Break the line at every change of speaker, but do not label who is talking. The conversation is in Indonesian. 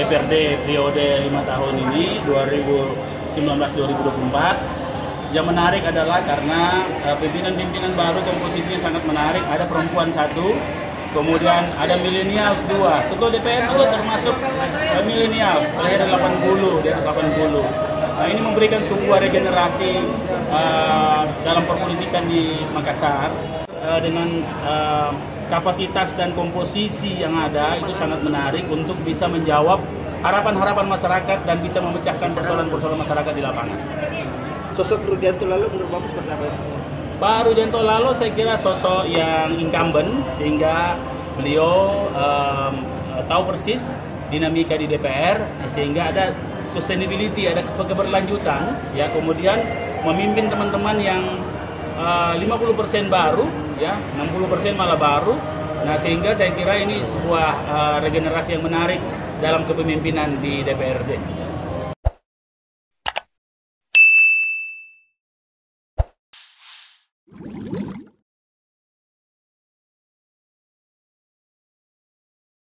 DPRD periode lima tahun ini 2019-2024 yang menarik adalah karena uh, pimpinan-pimpinan baru komposisinya sangat menarik. Ada perempuan satu kemudian ada milenial dua. Ketua DPR juga termasuk uh, milenial kelahiran 80 di atas 80 Nah, ini memberikan sebuah regenerasi uh, dalam perpolitikan di Makassar uh, dengan uh, kapasitas dan komposisi yang ada itu sangat menarik untuk bisa menjawab harapan-harapan masyarakat dan bisa memecahkan persoalan-persoalan masyarakat di lapangan.
Sosok Rudianto lalu menurut Bapak seperti apa?
Pak Rudianto Lalo saya kira sosok yang incumbent sehingga beliau um, tahu persis dinamika di DPR sehingga ada sustainability, ada keberlanjutan, ya kemudian memimpin teman-teman yang uh, 50% baru, ya 60% malah baru. Nah sehingga saya kira ini sebuah uh, regenerasi yang menarik dalam kepemimpinan di DPRD.